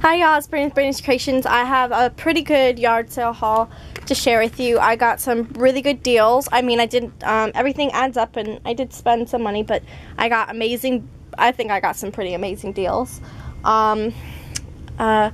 Hi y'all, it's Brandon's Brandon's Creations. I have a pretty good yard sale haul to share with you. I got some really good deals. I mean, I did, um, everything adds up and I did spend some money, but I got amazing, I think I got some pretty amazing deals. Um, uh,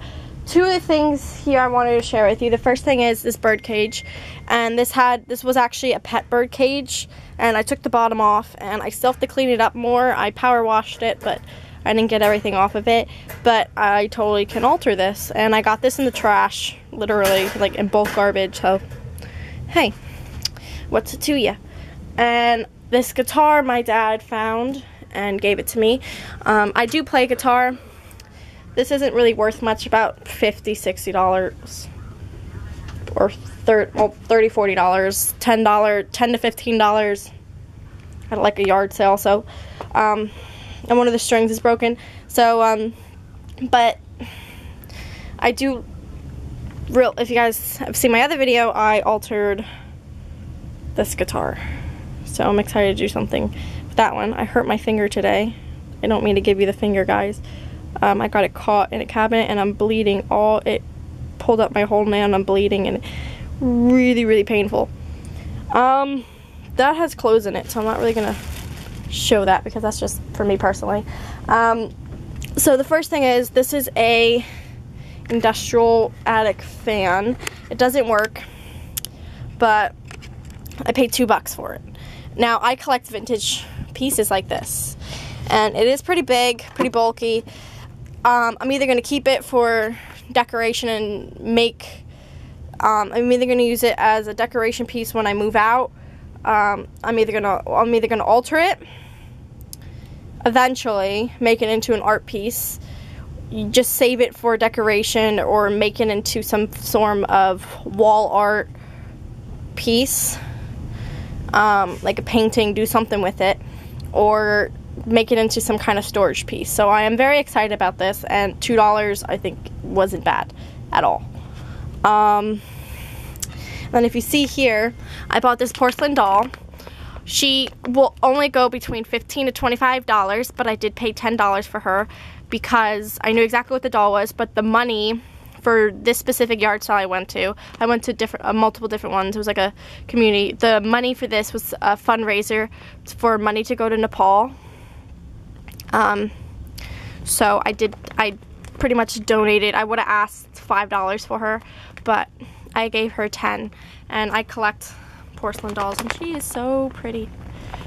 two of the things here I wanted to share with you. The first thing is this bird cage, and this had, this was actually a pet bird cage, and I took the bottom off, and I still have to clean it up more. I power washed it, but I didn't get everything off of it, but I totally can alter this. And I got this in the trash, literally, like in bulk garbage. So, hey, what's it to you? And this guitar my dad found and gave it to me. Um, I do play guitar. This isn't really worth much, about 50 $60 or 30 well, 30 $40, $10, 10 to $15 at like a yard sale. So, um, and one of the strings is broken. So, um, but I do real. If you guys have seen my other video, I altered this guitar. So I'm excited to do something with that one. I hurt my finger today. I don't mean to give you the finger, guys. Um, I got it caught in a cabinet and I'm bleeding all it pulled up my whole nail I'm bleeding and really really painful um that has clothes in it so I'm not really gonna show that because that's just for me personally. Um, so the first thing is this is a industrial attic fan. It doesn't work, but I paid two bucks for it. Now I collect vintage pieces like this, and it is pretty big, pretty bulky. Um, I'm either going to keep it for decoration and make. Um, I'm either going to use it as a decoration piece when I move out. Um, I'm either gonna I'm either gonna alter it eventually make it into an art piece. You just save it for decoration or make it into some form of wall art piece, um, like a painting, do something with it, or make it into some kind of storage piece. So I am very excited about this, and $2 I think wasn't bad at all. Um, then if you see here, I bought this porcelain doll. She will only go between 15 to $25, but I did pay $10 for her because I knew exactly what the doll was, but the money for this specific yard sale I went to, I went to different, uh, multiple different ones. It was like a community. The money for this was a fundraiser for money to go to Nepal. Um, so I did, I pretty much donated. I would have asked $5 for her, but I gave her 10 and I collect porcelain dolls, and she is so pretty.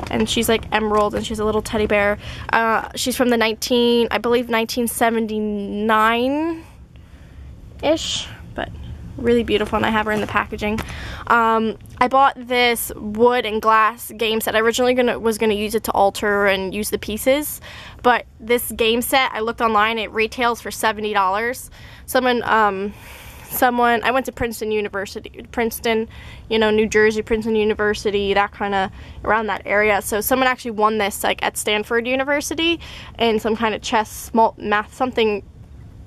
And she's like emerald, and she's a little teddy bear. Uh, she's from the 19, I believe 1979-ish, but really beautiful, and I have her in the packaging. Um, I bought this wood and glass game set. I originally gonna, was going to use it to alter and use the pieces, but this game set, I looked online, it retails for $70. Someone, um, someone, I went to Princeton University, Princeton, you know, New Jersey, Princeton University, that kind of around that area. So someone actually won this like at Stanford University in some kind of chess, math, something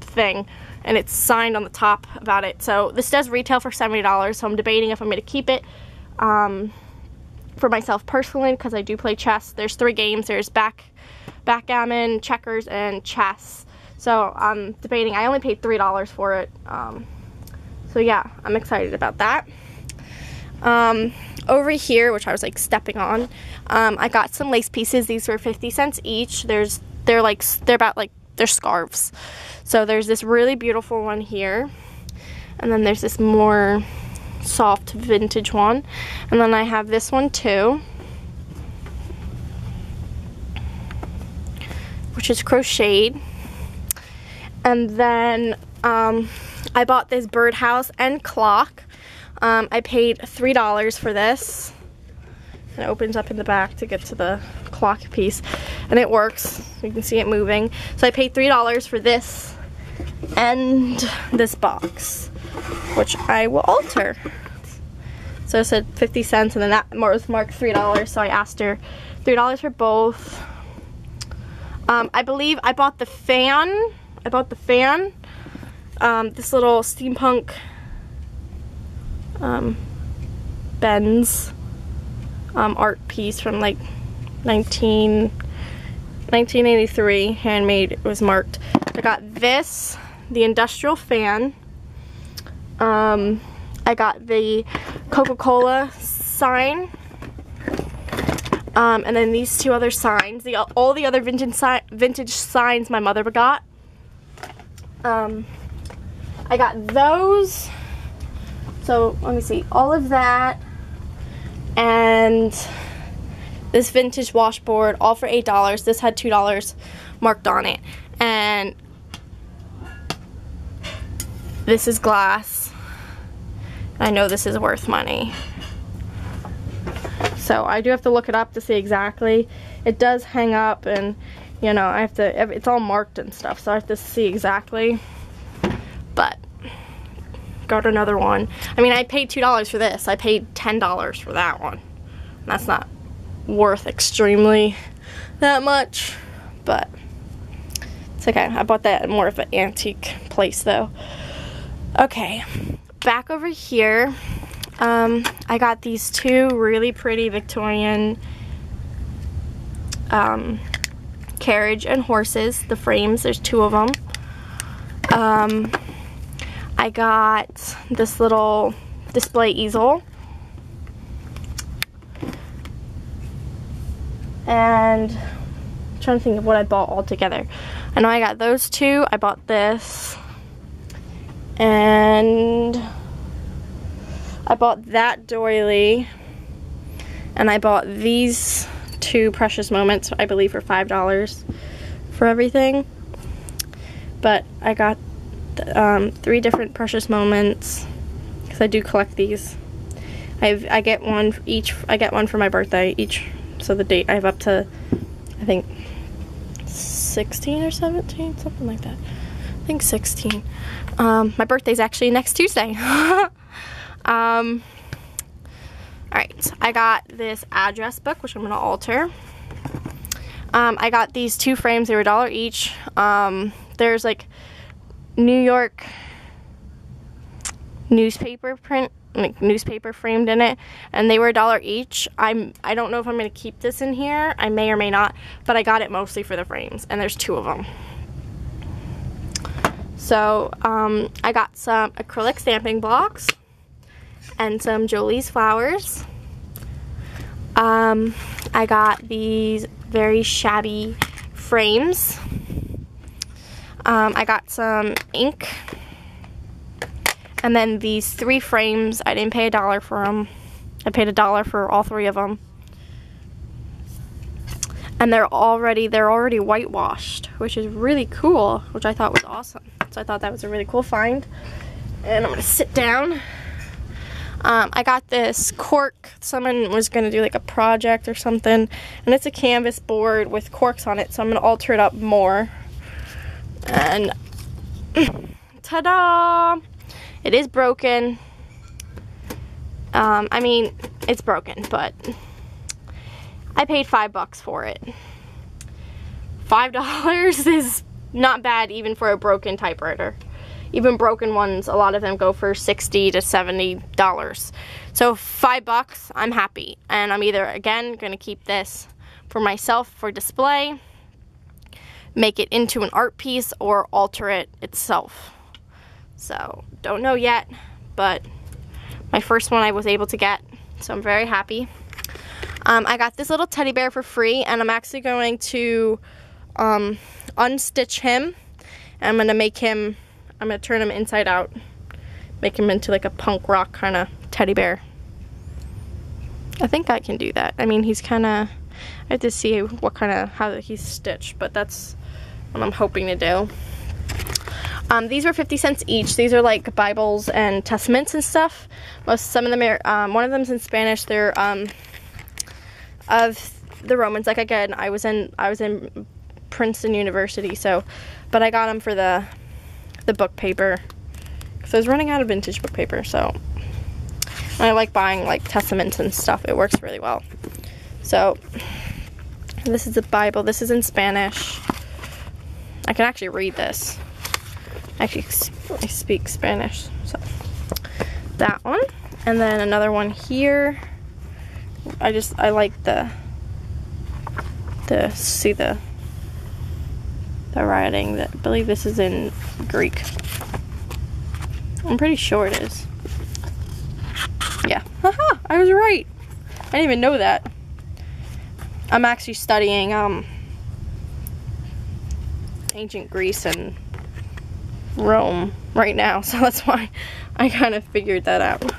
thing. And it's signed on the top about it. So this does retail for $70. So I'm debating if I'm going to keep it. Um, for myself personally because I do play chess. There's three games. There's back, backgammon, checkers, and chess. So I'm debating. I only paid three dollars for it. Um, so yeah, I'm excited about that. Um, over here, which I was like stepping on, um, I got some lace pieces. These were 50 cents each. There's, they're like, they're about like, they're scarves. So there's this really beautiful one here. And then there's this more soft vintage one. And then I have this one too. Which is crocheted. And then um, I bought this birdhouse and clock. Um, I paid $3 for this. And it opens up in the back to get to the clock piece. And it works. You can see it moving. So I paid $3 for this and this box, which I will alter. So it said 50 cents and then that was marked $3. So I asked her $3 for both. Um, I believe I bought the fan. I bought the fan um, this little steampunk um, Benz um, art piece from like 19, 1983, handmade, it was marked. I got this, the industrial fan. Um, I got the Coca-Cola sign. Um, and then these two other signs. The all the other vintage si vintage signs my mother got. Um, I got those. So let me see, all of that, and this vintage washboard, all for eight dollars. This had two dollars marked on it, and this is glass. I know this is worth money. So I do have to look it up to see exactly. It does hang up and you know, I have to, it's all marked and stuff, so I have to see exactly. Got another one. I mean, I paid $2 for this. I paid $10 for that one. That's not worth extremely that much, but it's okay. I bought that at more of an antique place, though. Okay, back over here, um, I got these two really pretty Victorian um, carriage and horses, the frames, there's two of them. Um, I got this little display easel. And I'm trying to think of what I bought all together. I know I got those two. I bought this. And I bought that doily. And I bought these two precious moments, I believe, for $5 for everything. But I got um, three different precious moments because I do collect these. I I get one each. I get one for my birthday each. So the date I have up to, I think, 16 or 17, something like that. I think 16. Um, my birthday's actually next Tuesday. um, Alright, I got this address book, which I'm going to alter. Um, I got these two frames, they were a dollar each. Um, there's like New York newspaper print, like newspaper framed in it, and they were a dollar each. I'm, I don't know if I'm going to keep this in here. I may or may not, but I got it mostly for the frames, and there's two of them. So, um, I got some acrylic stamping blocks and some Jolee's flowers. Um, I got these very shabby frames. Um, I got some ink. And then these three frames, I didn't pay a dollar for them. I paid a dollar for all three of them. And they're already, they're already whitewashed, which is really cool, which I thought was awesome. So I thought that was a really cool find. And I'm gonna sit down um, I got this cork. Someone was going to do like a project or something. And it's a canvas board with corks on it. So I'm going to alter it up more. And ta-da! It is broken. Um, I mean, it's broken, but I paid five bucks for it. Five dollars is not bad even for a broken typewriter even broken ones, a lot of them go for 60 to 70 dollars. So five bucks, I'm happy. And I'm either, again, gonna keep this for myself for display, make it into an art piece, or alter it itself. So, don't know yet, but my first one I was able to get, so I'm very happy. Um, I got this little teddy bear for free, and I'm actually going to um, unstitch him. And I'm going to make him I'm gonna turn him inside out, make him into like a punk rock kind of teddy bear. I think I can do that. I mean, he's kind of, I have to see what kind of, how he's stitched, but that's what I'm hoping to do. Um, these were 50 cents each. These are like Bibles and Testaments and stuff. Most, some of them are, um, one of them's in Spanish. They're, um, of the Romans. Like again, I was in, I was in Princeton University, so, but I got them for the the book paper because I was running out of vintage book paper so I like buying like testaments and stuff it works really well so this is a Bible this is in Spanish I can actually read this actually I speak Spanish so that one and then another one here I just I like the the see the the writing that I believe this is in Greek. I'm pretty sure it is. Yeah. Haha, I was right. I didn't even know that. I'm actually studying um, ancient Greece and Rome right now, so that's why I kind of figured that out.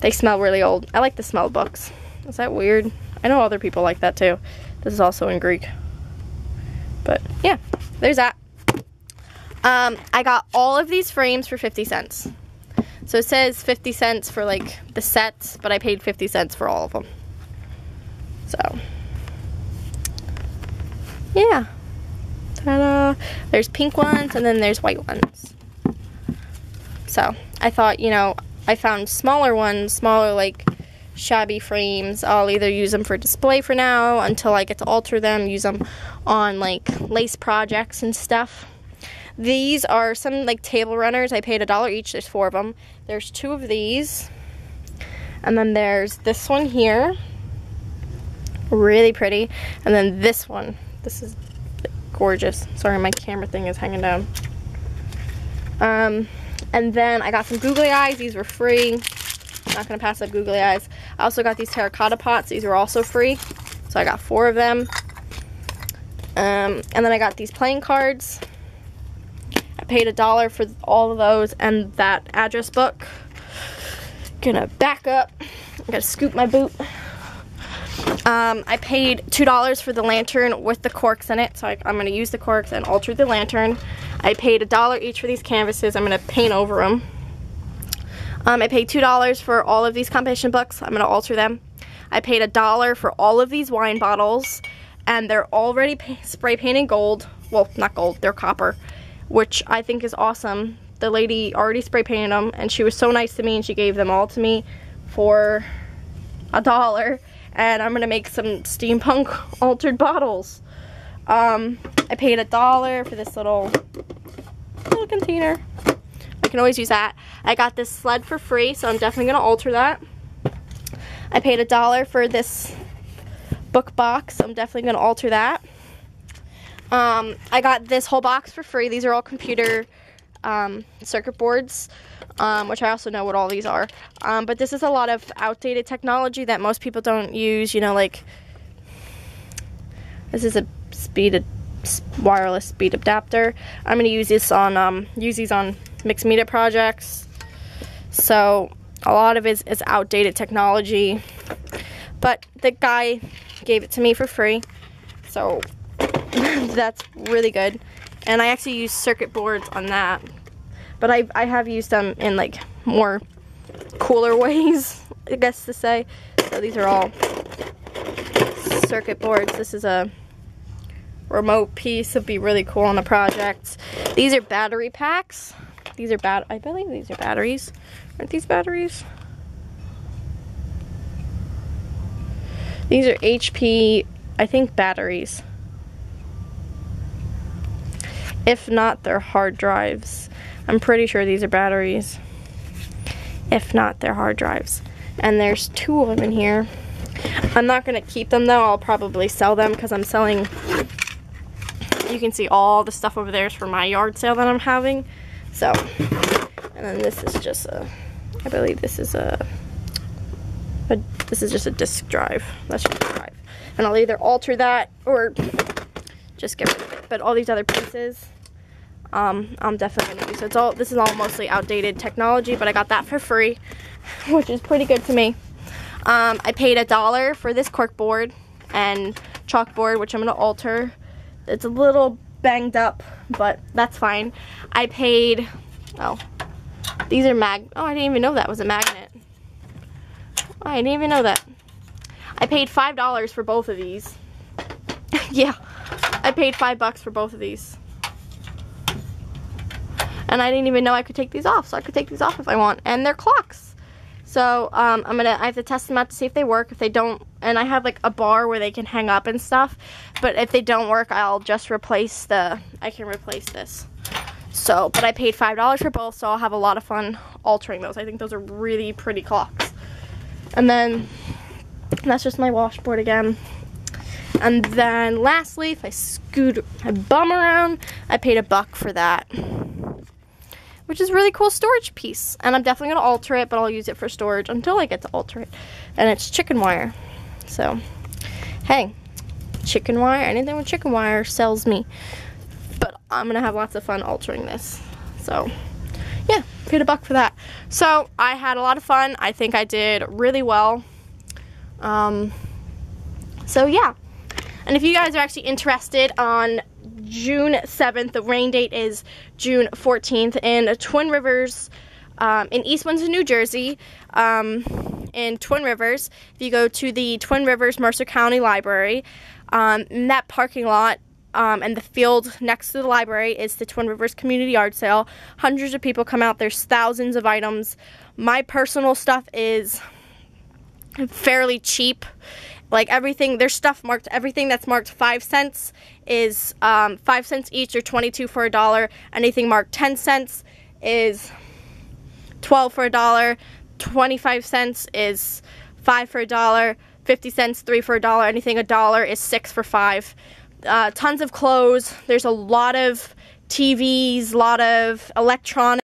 They smell really old. I like the smell of books. Is that weird? I know other people like that too. This is also in Greek. But yeah, there's that. Um, I got all of these frames for 50 cents. So it says 50 cents for like the sets, but I paid 50 cents for all of them. So, yeah. Ta-da. There's pink ones and then there's white ones. So I thought, you know, I found smaller ones, smaller like shabby frames. I'll either use them for display for now until I get to alter them, use them on like lace projects and stuff. These are some like table runners. I paid a dollar each. There's four of them. There's two of these. And then there's this one here. Really pretty. And then this one. This is gorgeous. Sorry, my camera thing is hanging down. Um, and then I got some googly eyes. These were free. I'm not going to pass up googly eyes. I also got these terracotta pots. These were also free. So I got four of them. Um, and then I got these playing cards. I paid a dollar for all of those and that address book. Gonna back up. I gotta scoop my boot. Um, I paid $2 for the lantern with the corks in it, so I, am going to use the corks and alter the lantern. I paid a dollar each for these canvases. I'm going to paint over them. Um, I paid $2 for all of these composition books. I'm going to alter them. I paid a dollar for all of these wine bottles, and they're already spray painted gold. Well, not gold, they're copper, which I think is awesome. The lady already spray painted them, and she was so nice to me, and she gave them all to me for a dollar and I'm gonna make some steampunk altered bottles. Um, I paid a dollar for this little little container. I can always use that. I got this sled for free, so I'm definitely gonna alter that. I paid a dollar for this book box, so I'm definitely gonna alter that. Um, I got this whole box for free. These are all computer um, circuit boards um, which I also know what all these are. Um, but this is a lot of outdated technology that most people don't use. You know, like this is a speed wireless speed adapter. I'm to use this on um, use these on mixed media projects. So a lot of it is, is outdated technology, but the guy gave it to me for free, so that's really good. And I actually use circuit boards on that but I, I have used them in like more cooler ways, I guess to say. So these are all circuit boards. This is a remote piece. It'd be really cool on the project. These are battery packs. These are bad. I believe these are batteries. Aren't these batteries? These are HP, I think, batteries. If not, they're hard drives. I'm pretty sure these are batteries. If not, they're hard drives. And there's two of them in here. I'm not going to keep them though. I'll probably sell them because I'm selling. You can see all the stuff over there is for my yard sale that I'm having. So, and then this is just a, I believe this is a, a this is just a disk drive. That's just a drive. And I'll either alter that or just get rid of it. But all these other pieces, um, I'm definitely gonna use. So it's all this is all mostly outdated technology, but I got that for free, which is pretty good to me. Um, I paid a dollar for this cork board and chalkboard, which I'm gonna alter. It's a little banged up, but that's fine. I paid, oh, these are mag, oh, I didn't even know that was a magnet. I didn't even know that. I paid $5 for both of these. yeah, I paid five bucks for both of these. And I didn't even know I could take these off so I could take these off if I want. And they're clocks. So um, I'm gonna I have to test them out to see if they work. If they don't and I have like a bar where they can hang up and stuff. But if they don't work I'll just replace the I can replace this. So but I paid five dollars for both so I'll have a lot of fun altering those. I think those are really pretty clocks. And then that's just my washboard again And then lastly, if I scoot my bum around, I paid a buck for that. Which is really cool storage piece. And I'm definitely to alter it, but I'll use it for storage until I get to alter it. And it's chicken wire. So, hey, chicken wire, anything with chicken wire sells me. But I'm going to have lots of fun altering this. So, yeah, paid a buck for that. So, I had a lot of fun. I think I did really well. Um, so, yeah. And if you guys are actually interested on June 7th, the rain date is June 14th in Twin Rivers, um, in East Windsor, New Jersey, um, in Twin Rivers. If you go to the Twin Rivers Mercer County Library, um, in that parking lot, um, and the field next to the library is the Twin Rivers Community Yard Sale. Hundreds of people come out. There's thousands of items. My personal stuff is fairly cheap like everything there's stuff marked everything that's marked five cents is um, five cents each or 22 for a dollar. Anything marked 10 cents is 12 for a dollar. 25 cents is five for a dollar. 50 cents three for a dollar. Anything a dollar is six for five. Uh, tons of clothes. There's a lot of tvs a lot of electronics